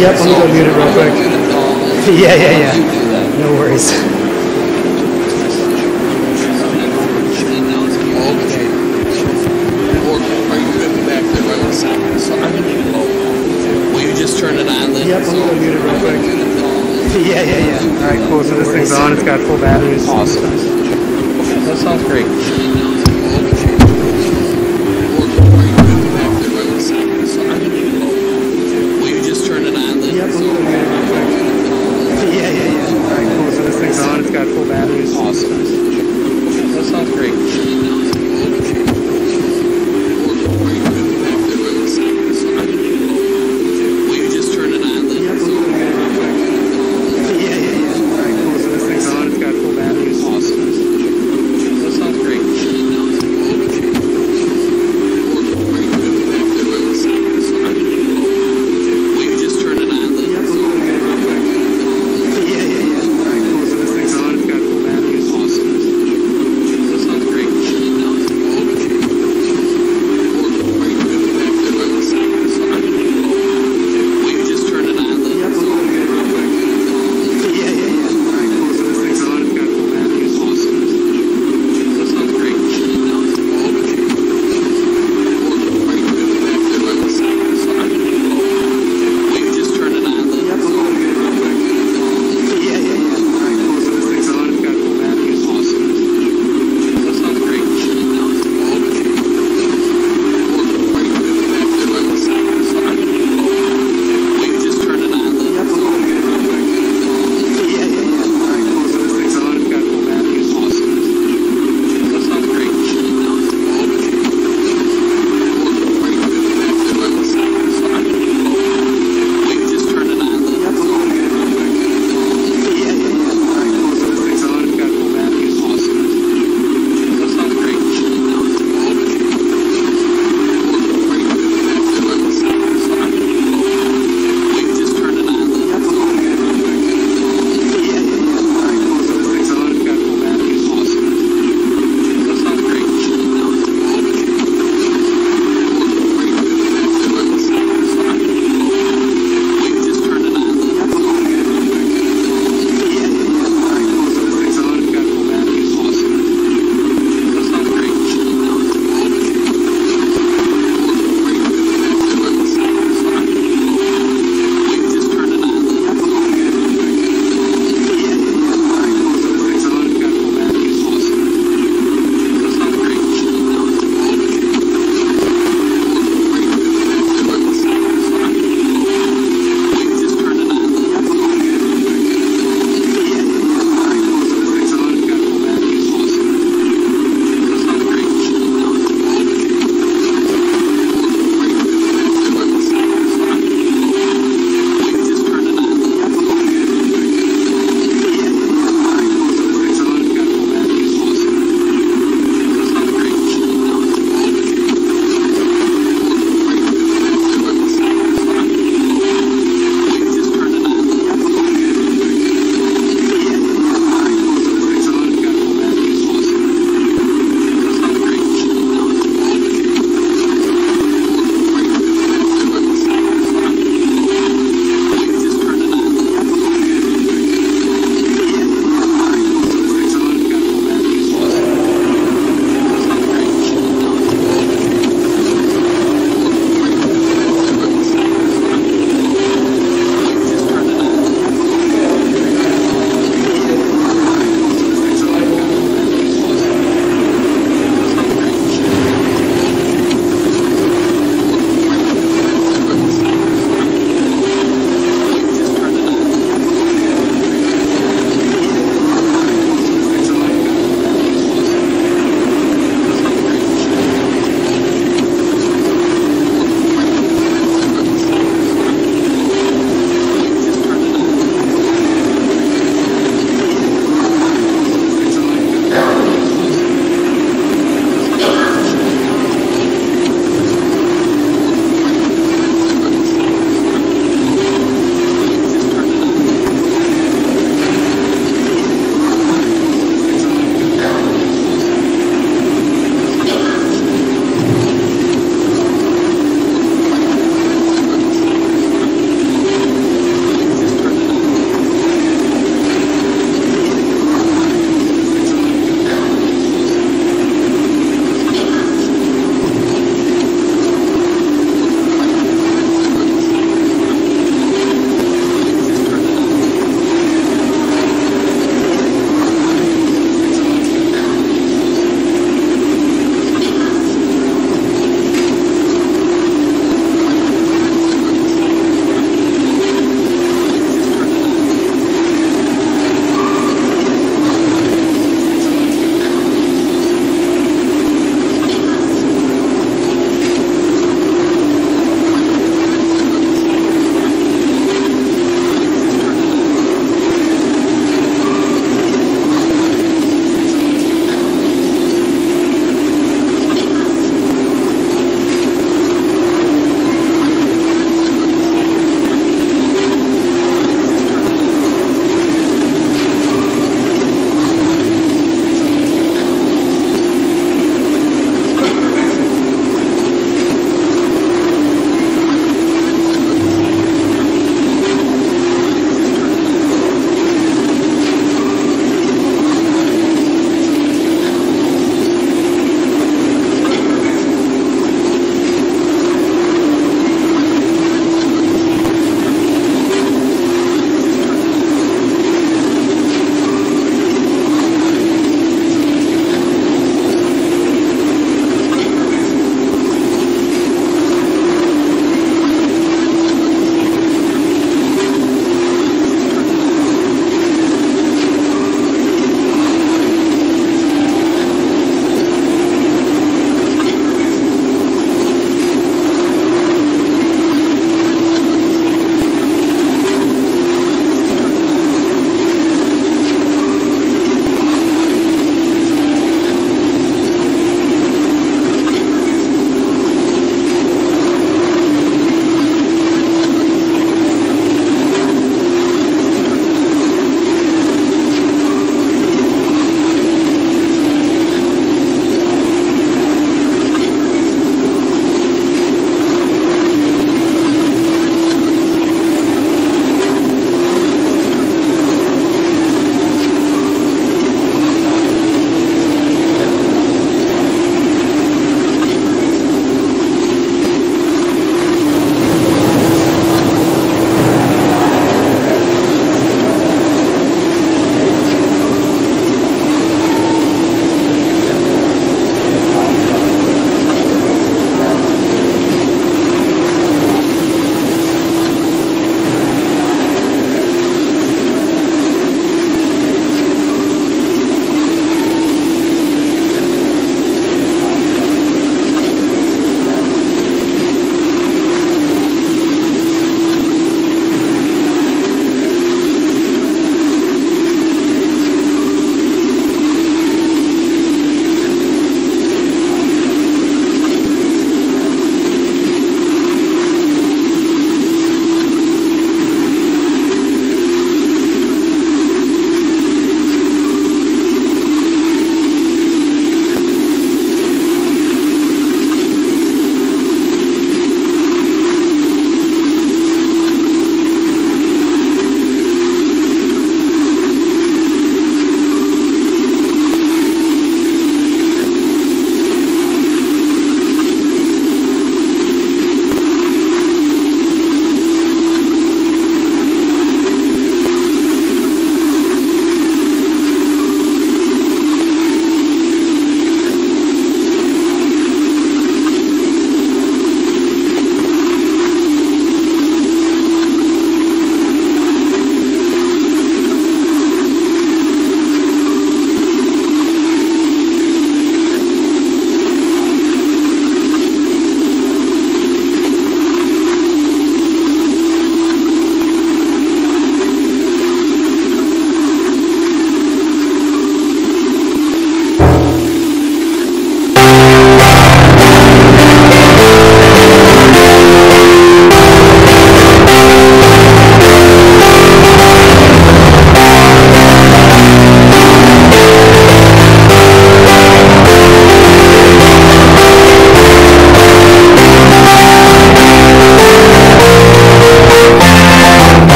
Yep, let me go mute it real quick. yeah, yeah, yeah. No worries.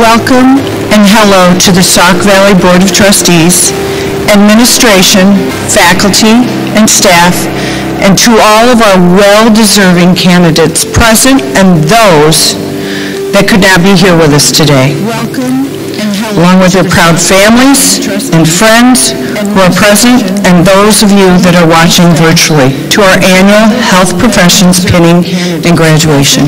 Welcome and hello to the Sauk Valley Board of Trustees, administration, faculty, and staff, and to all of our well-deserving candidates present and those that could not be here with us today. Welcome along with your proud families and friends who are present and those of you that are watching virtually to our annual Health Professions Pinning and Graduation.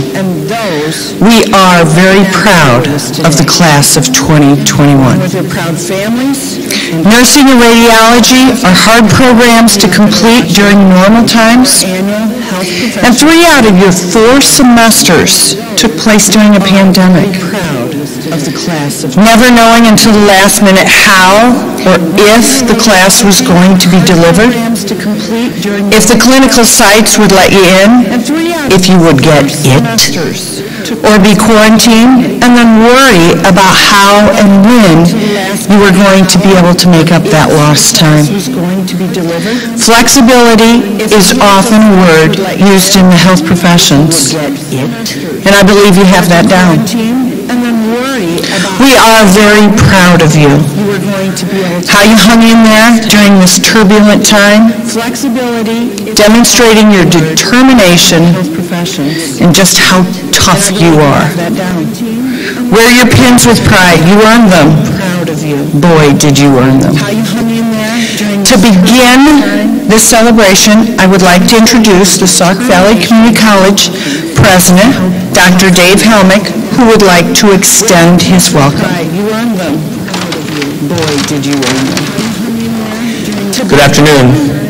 We are very proud of the class of 2021. Nursing and radiology are hard programs to complete during normal times, and three out of your four semesters took place during a pandemic of the class of never knowing until the last minute how or if the class was going to be delivered, programs to complete during if the clinical sites would let you in, if you would get it, or be quarantined, and then worry about how and when you were going to be able to make up that lost time. was going to be delivered. Flexibility is often a word used in the health professions, and I believe you have that down. And then worry about We are very proud of you. you were going to be able to. How you hung in there during this turbulent time, Flexibility demonstrating your determination and just how tough you are. Wear your pins with pride. You earned them. Proud of you. Boy, did you earn them. How you hung in there during To begin this celebration, I would like to introduce the Sauk Valley Community College President, Dr. Dave Hellmich, who would like to extend his welcome. You earned them. Boy, did you earn them. Good afternoon.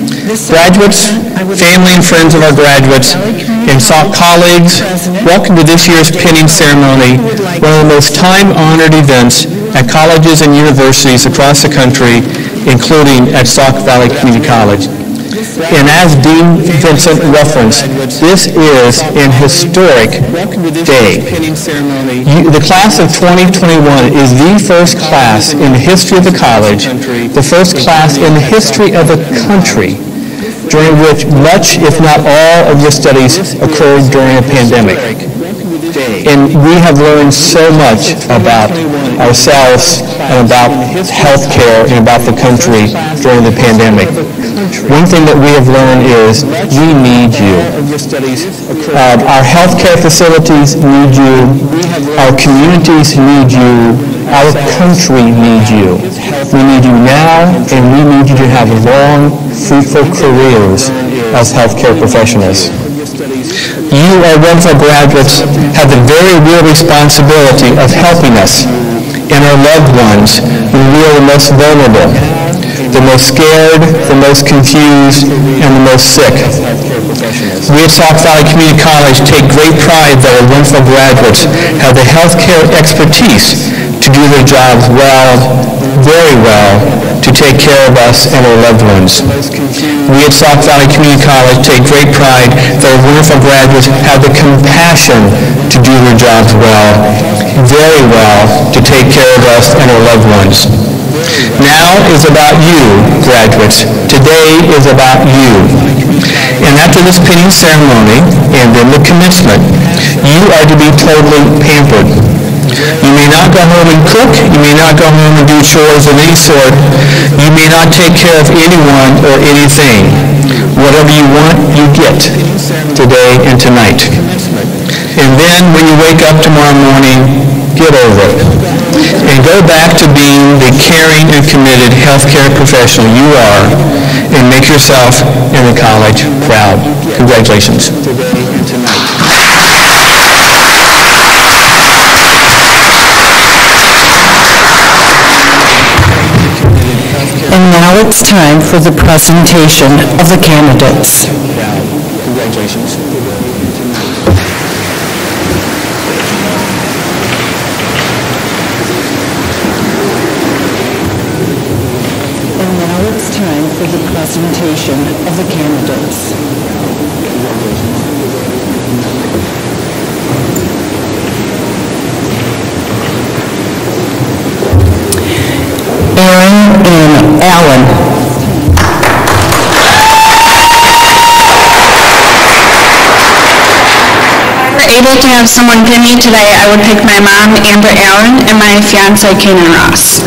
Graduates, family and friends of our graduates, and Sauk colleagues, welcome to this year's pinning ceremony, one of the most time-honored events at colleges and universities across the country, including at Sauk Valley Community College. And as Dean Vincent referenced, this is an historic day. You- The class of 2021 is the first class in the history of the college, the first class in the history of the country, during which much, if not all, of your studies occurred during a pandemic. And we have learned so much about ourselves and about healthcare and about the country during the pandemic. One thing that we have learned is we need you. Uh, Our healthcare facilities need you. Our communities need you. Our country needs you. We need you now, and we need you to have long, fruitful careers as healthcare professionals. You, our wonderful graduates, have the very real responsibility of helping us and our loved ones when we are the most vulnerable, the most scared, the most confused, and the most sick. We at Sauk Valley Community College take great pride that our wonderful graduates have the healthcare expertise to do their jobs well, very well, take care of us and our loved ones. We at Sauk Valley Community College take great pride that our wonderful graduates have the compassion to do their jobs well, very well, to take care of us and our loved ones. Now is about you, graduates. Today is about you. And after this pinning ceremony and then the commencement, you are to be totally pampered. You may not go home and cook. You may not go home and do chores of any sort. You may not take care of anyone or anything. Whatever you want, you get today and tonight. And then when you wake up tomorrow morning, get over it. And go back to being the caring and committed healthcare professional you are and make yourself and the college proud. Congratulations. It's time for the presentation of the candidates. Congratulations. And now it's time for the presentation of the candidates. Able to have someone pin me today, I would pick my mom, Amber Allen, and my fiance, Kanan Ross.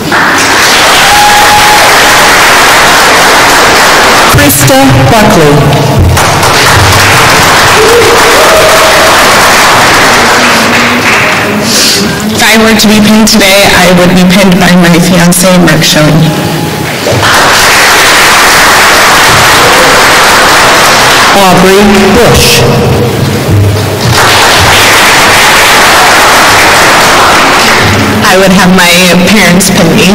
Krista Buckley. If I were to be pinned today, I would be pinned by my fiancé, Mark Schoen. Aubrey Bush. I would have my parents pin me.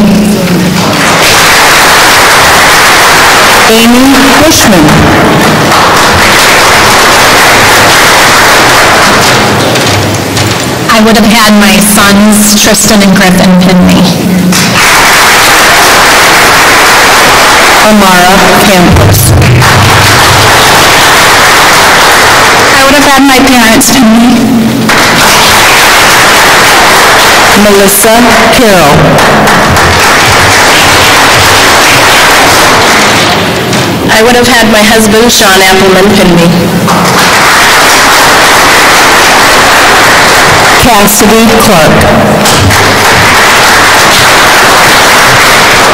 Amy Bushman. I would have had my sons, Tristan and Griffin, pin me. Amara Campos. I would have had my parents pin me. Melissa Carroll. I would have had my husband, Sean Appleman, pin me. Cassidy Clark.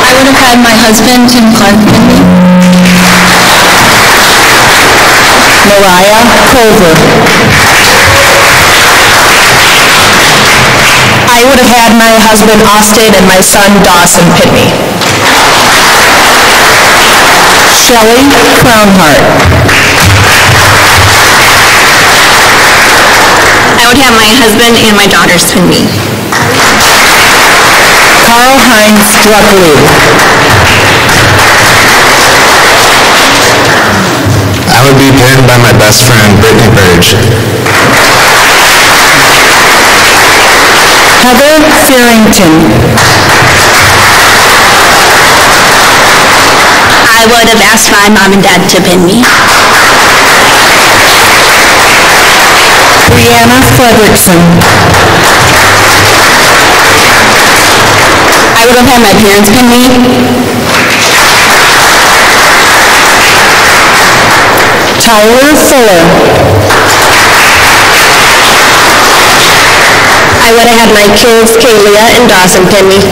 I would have had my husband, Tim Clark, pin me. Mariah Culver. I would have had my husband, Austin, and my son, Dawson, pin me. Shelley Crownhart. I would have my husband and my daughters pin me. Karl Heinz Druckley. I would be pinned by my best friend, Brittany Burge. Heather Farrington. I would have asked my mom and dad to pin me. Brianna Frederickson. I would have had my parents pin me. Tyler Fuller. I would have had my kids, Kalia and Dawson, pin me.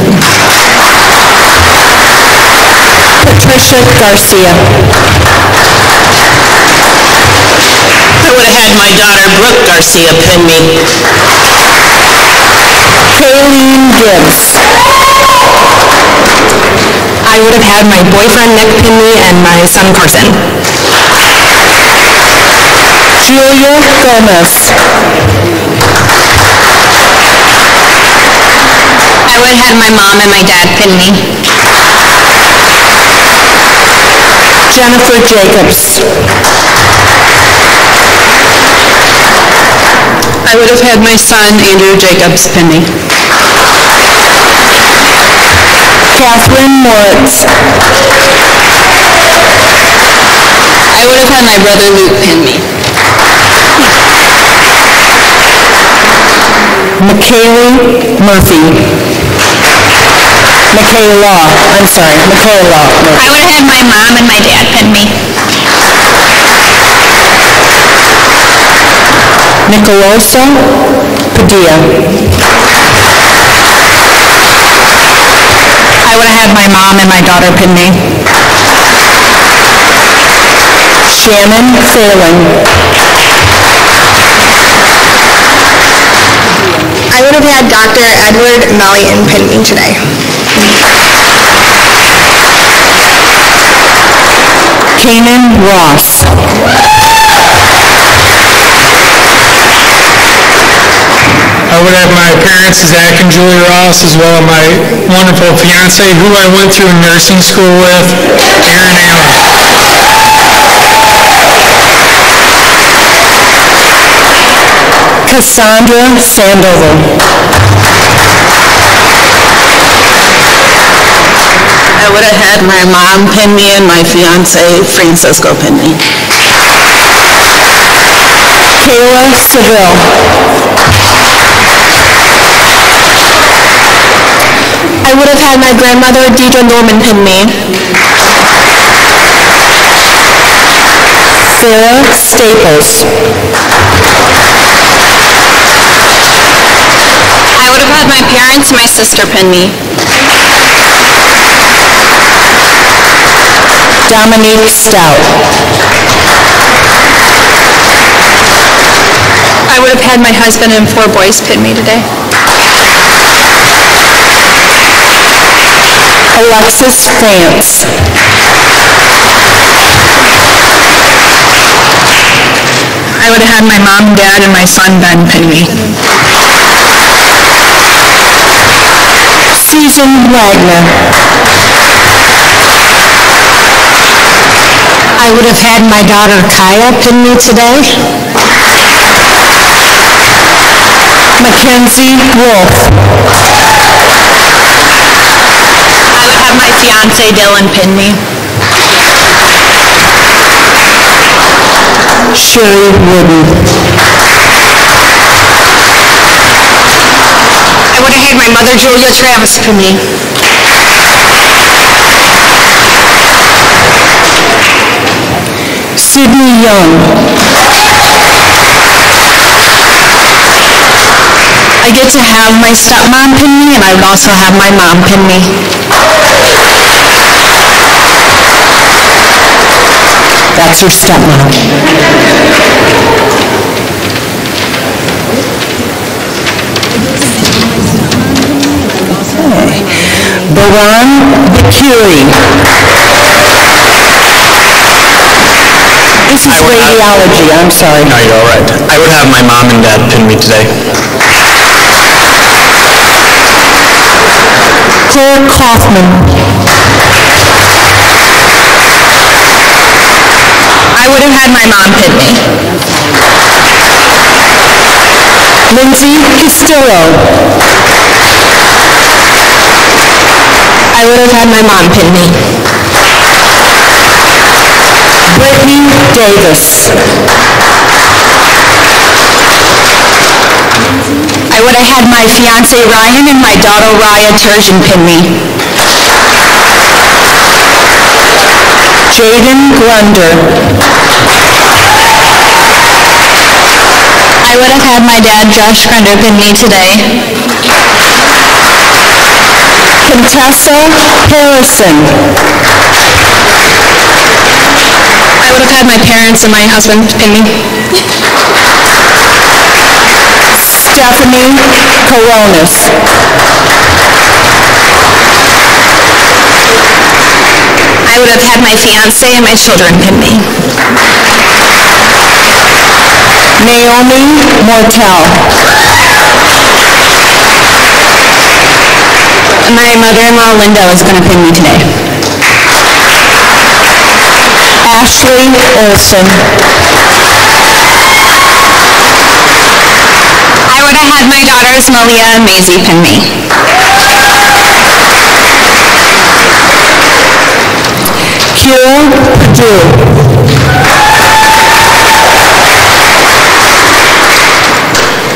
Patricia Garcia. I would have had my daughter, Brooke Garcia, pin me. Kayleen Gibbs. I would have had my boyfriend, Nick, pin me, and my son, Carson. Julia Gomez. I would have had my mom and my dad pin me. Jennifer Jacobs. I would have had my son, Andrew Jacobs, pin me. Catherine Moritz. I would have had my brother, Luke, pin me. McKaylee Murphy. Michaela, I'm sorry, Michaela Murphy. I would have had my mom and my dad pin me. Nicolosa Padilla. I would have had my mom and my daughter pin me. Shannon Phelan. I would have had Dr. Edward Melian pin me today. Kanan Ross. I would have my parents, Zach and Julie Ross, as well as my wonderful fiance, who I went through nursing school with, Erin Allen. Cassandra Sandoval. would have had my mom pin me and my fiance, Francisco, pin me. Kayla Seville. I would have had my grandmother, Deidre Norman, pin me. Sarah Staples. I would have had my parents, my sister pin me. Dominique Stout. I would have had my husband and four boys pin me today. Alexis France. I would have had my mom, dad, and my son Ben pin me. Susan Wagner. I would have had my daughter Kaya pin me today. Mackenzie Wolf. I would have my fiance Dylan pin me. Sherry Wooden. I would have had my mother Julia Travis pin me. Sydney Young. I get to have my stepmom pin me, and I would also have my mom pin me. That's your stepmom. Baron Bakiri. This is radiology, I'm sorry. No, you're all right. I would have my mom and dad pin me today. Claire Kaufman. I would have had my mom pin me. Lindsay Castillo. I would have had my mom pin me. Brittany Davis. I would have had my fiance Ryan and my daughter Raya Turgeon pin me. Jaden Grunder. I would have had my dad Josh Grunder pin me today. Contessa Harrison. I would have had my parents and my husband pin me. Stephanie Coronis. I would have had my fiance and my children pin me. Naomi Mortel. My mother-in-law Linda is going to pin me today. Ashley Olson. I would have had my daughters Malia and Maisie pin me. Kira Perdue.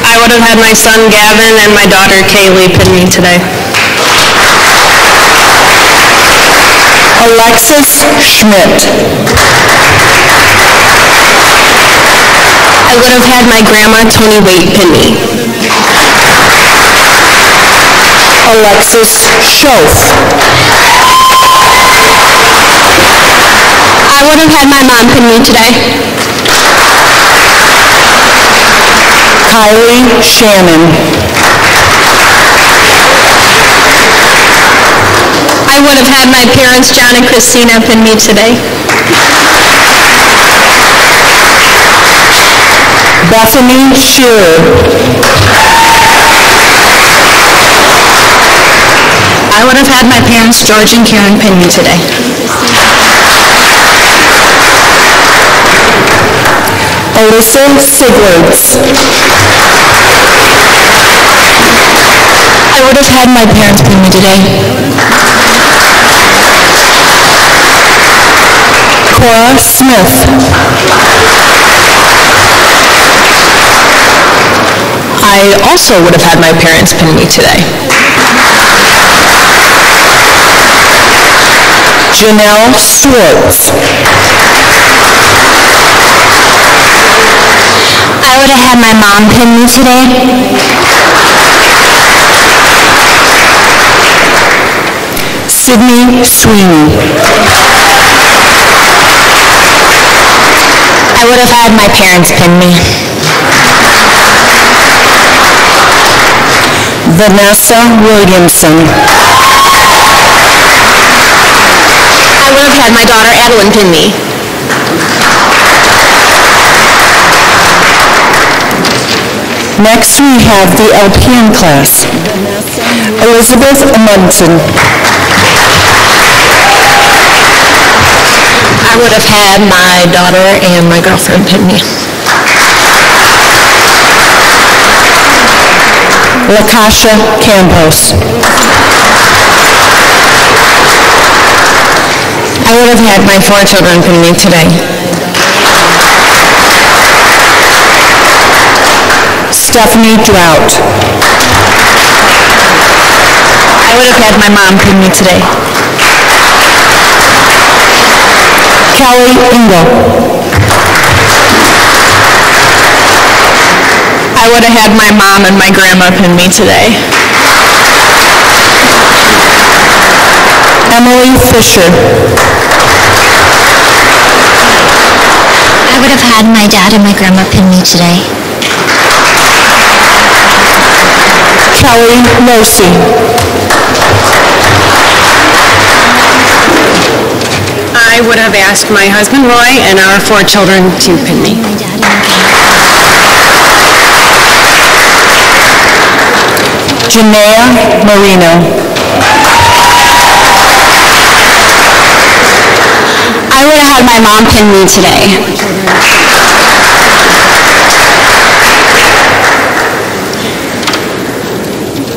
I would have had my son Gavin and my daughter Kaylee pin me today. Alexis Schmidt. I would have had my grandma Tony Waite pin me. Alexis Schoaf. I would have had my mom pin me today. Kylie Shannon. I would have had my parents John and Christina pin me today. Bethany Shearer. I would have had my parents George and Karen pin me today. Alyssa Sigwards. I would have had my parents pin me today. Cora Smith. I also would have had my parents pin me today. Janelle Swartz. I would have had my mom pin me today. Sydney Sweeney. I would have had my parents pin me. Vanessa Williamson. I would have had my daughter Adeline pin me. Next, we have the LPN class. Elizabeth Munson. I would have had my daughter and my girlfriend pin me. Lakasha Campos. I would have had my four children pin me today. Stephanie Drought. I would have had my mom pin me today. Kelly Engel. I would have had my mom and my grandma pin me today. Emily Fisher. I would have had my dad and my grandma pin me today. Kelly Losi. I would have asked my husband Roy and our four children to pin me. Janaea Marino. I would have had my mom pin me today.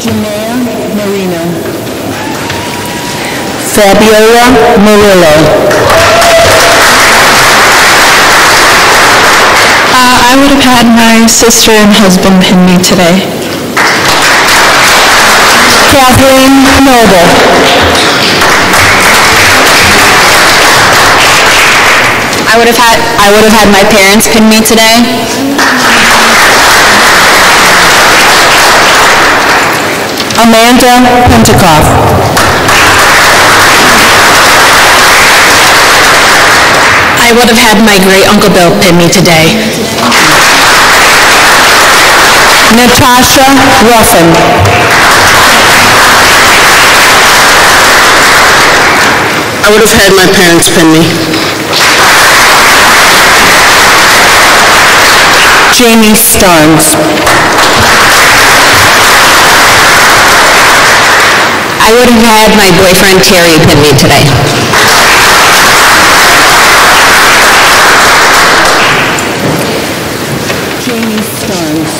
Janaea Marino. Fabiola Murillo. Uh, I would have had my sister and husband pin me today. Kathleen Noble. I would have had I would have had my parents pin me today. Amanda Pentecoff. I would have had my great uncle Bill pin me today. Natasha Ruffin. I would have had my parents pin me. Jamie Starnes. I would have had my boyfriend Terry pin me today. Jamie Starnes.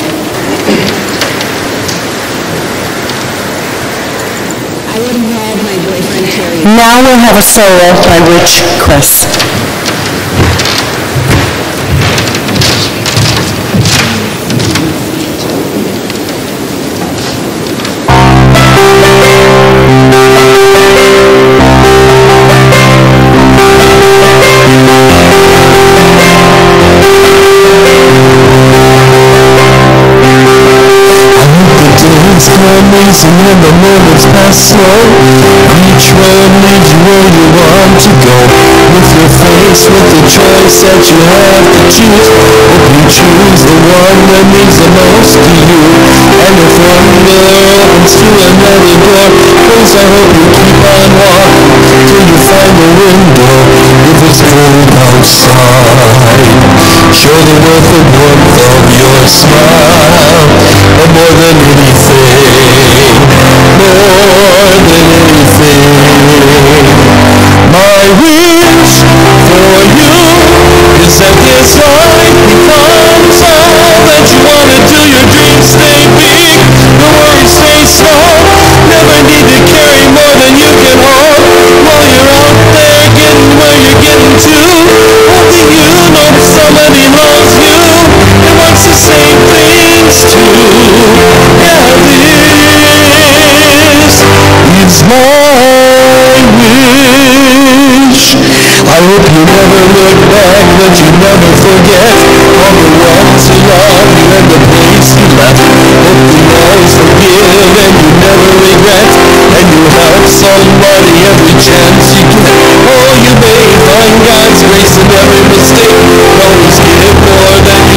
I would have had my boyfriend Terry. Now we'll have a solo by Rich Chris. Days come easy and the moments pass slow. Each road leads you where you want to go. With your face, with the choice that you have to choose, hope you choose the one that means the most to you. And if one door opens to another door, please I hope you keep on walking till you find the window. If it's cold outside, show the world of your smile. More than anything, more than anything, my wish for you is that this life becomes all that you wanna do. Your dreams stay big, the worries stay small. Never need to carry more than you can hold. While you're out there getting where you're getting to, only you know somebody loves you I hope you never look back, that you never forget all the ones you and the place you left. Hope you always forgive and you never regret, and you help somebody every chance you get. Oh, you may find God's grace in every mistake. Always give more than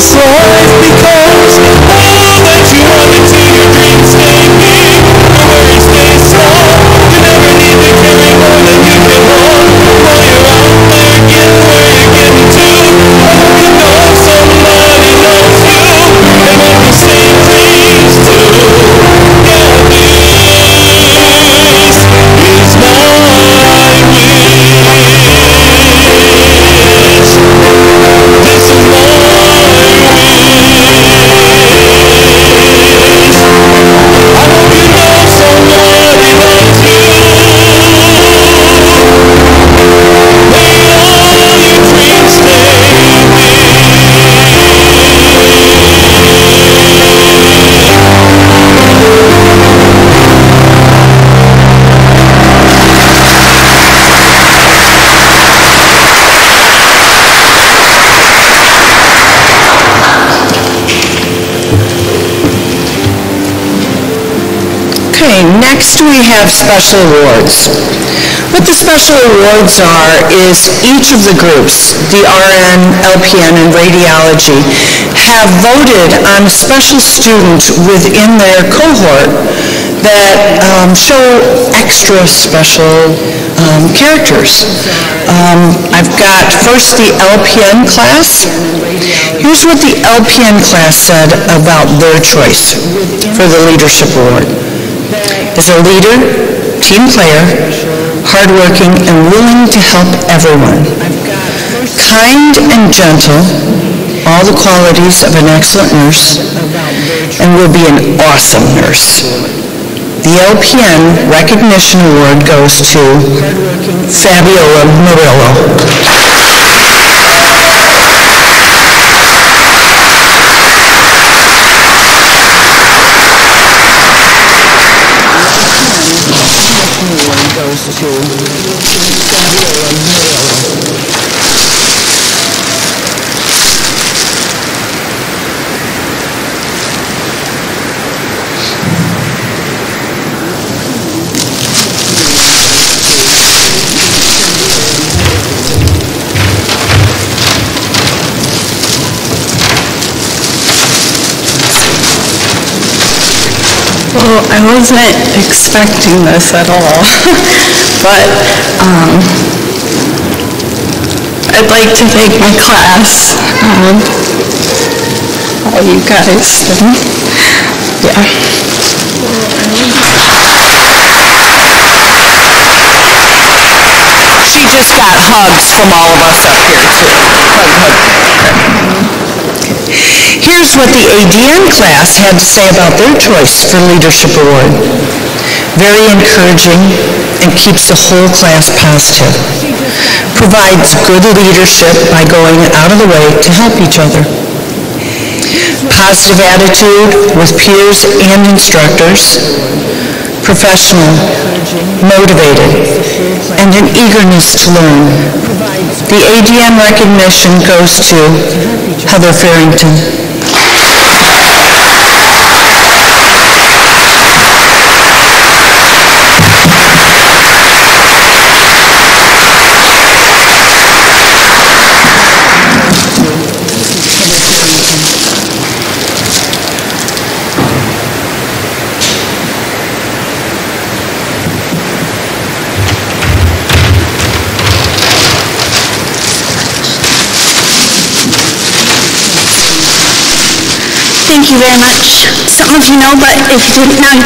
that next we have special awards. What the special awards are is each of the groups, the RN, LPN, and radiology, have voted on a special student within their cohort that um, show extra special um, characters. Um, I've got first the LPN class. Here's what the LPN class said about their choice for the leadership award is a leader, team player, hardworking, and willing to help everyone. Kind and gentle, all the qualities of an excellent nurse, and will be an awesome nurse. The LPN Recognition Award goes to Fabiola Murillo. goes to Fabiola Murillo. I wasn't expecting this at all, but um, I'd like to thank my class, um, all you guys, yeah. She just got hugs from all of us up here, too. Hug, hug. Here's what the ADN class had to say about their choice for Leadership Award. Very encouraging and keeps the whole class positive. Provides good leadership by going out of the way to help each other. Positive attitude with peers and instructors. Professional, motivated, and an eagerness to learn. The ADN recognition goes to Heather Farrington. Thank you very much. Some of you know, but if you didn't know,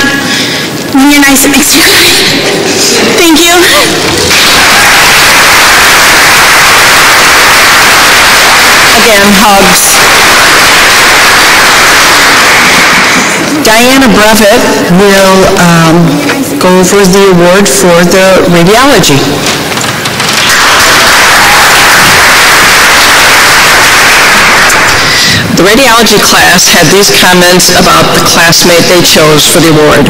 you're nice, it makes cry. Thank you. Again, hugs. Diana Brevet will um, go over the award for the radiology. The radiology class had these comments about the classmate they chose for the award.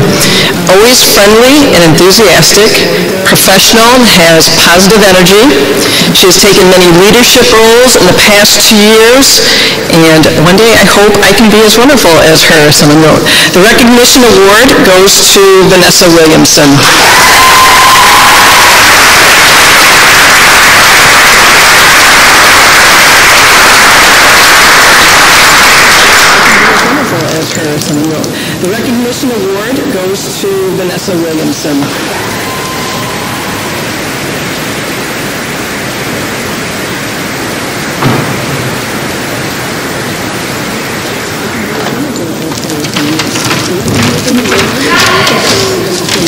Always friendly and enthusiastic, professional has positive energy. She has taken many leadership roles in the past two years, and one day I hope I can be as wonderful as her, someone wrote. The recognition award goes to Vanessa Williamson. as her, someone wrote. The recognition award goes Vanessa Williamson.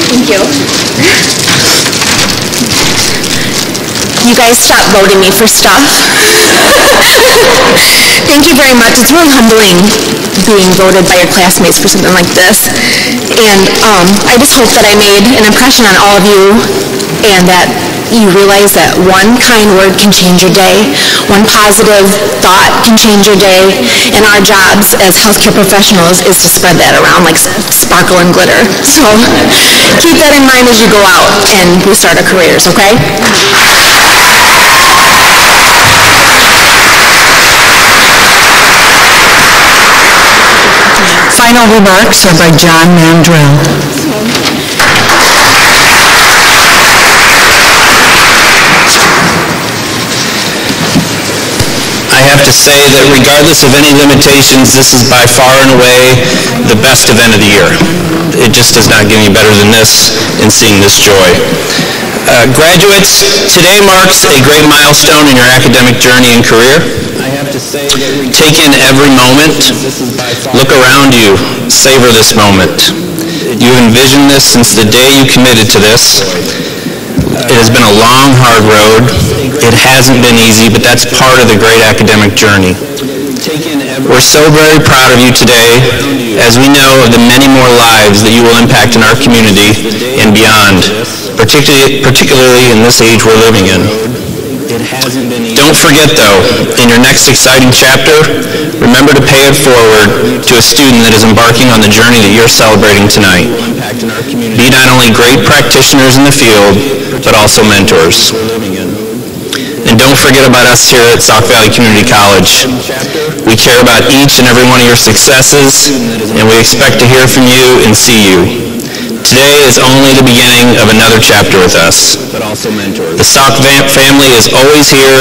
Thank you. You guys stop voting me for stuff. Thank you very much. It's really humbling being voted by your classmates for something like this. And um, I just hope that I made an impression on all of you and that you realize that one kind word can change your day, one positive thought can change your day, and our jobs as healthcare professionals is to spread that around like sparkle and glitter. So keep that in mind as you go out and we start our careers, okay? Final remarks are by John Mandrell. I have to say that regardless of any limitations, this is by far and away the best event of the year. It just does not get any better than this in seeing this joy. Uh, Graduates, today marks a great milestone in your academic journey and career. I have to say Take in every moment. Look around you. Savor this moment. You envisioned this since the day you committed to this. It has been a long, hard road. It hasn't been easy, but that's part of the great academic journey. We're so very proud of you today, as we know of the many more lives that you will impact in our community and beyond, particularly, particularly in this age we're living in. Don't forget, though, in your next exciting chapter, remember to pay it forward to a student that is embarking on the journey that you're celebrating tonight. Be not only great practitioners in the field, but also mentors. And don't forget about us here at Sauk Valley Community College. We care about each and every one of your successes, and we expect to hear from you and see you. Today is only the beginning of another chapter with us. The va- family is always here,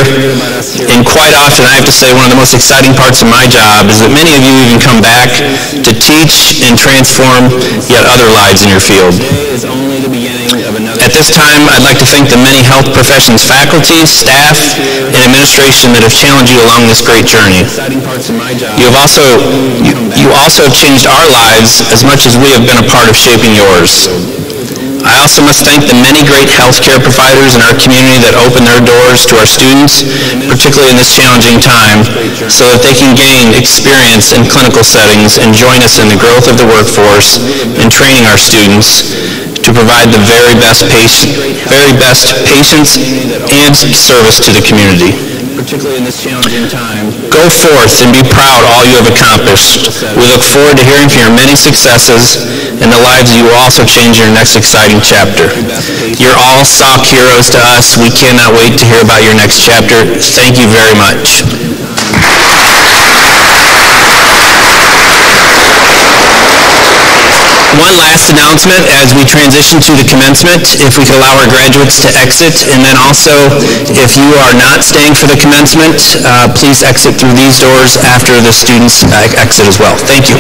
and quite often, I have to say, one of the most exciting parts of my job is that many of you even come back to teach and transform yet other lives in your field. This time, I'd like to thank the many health professions faculty, staff, and administration that have challenged you along this great journey. You have also, you you also have changed our lives as much as we have been a part of shaping yours. I also must thank the many great healthcare providers in our community that open their doors to our students, particularly in this challenging time, so that they can gain experience in clinical settings and join us in the growth of the workforce and training our students to provide the very best patient, very best patients and service to the community. Particularly in this challenging time. Go forth and be proud all you have accomplished. We look forward to hearing from your many successes and the lives you will also change in your next exciting chapter. You're all Sauk heroes to us. We cannot wait to hear about your next chapter. Thank you very much. One last announcement as we transition to the commencement, if we could allow our graduates to exit, and then also, if you are not staying for the commencement, uh, please exit through these doors after the students uh, exit as well. Thank you.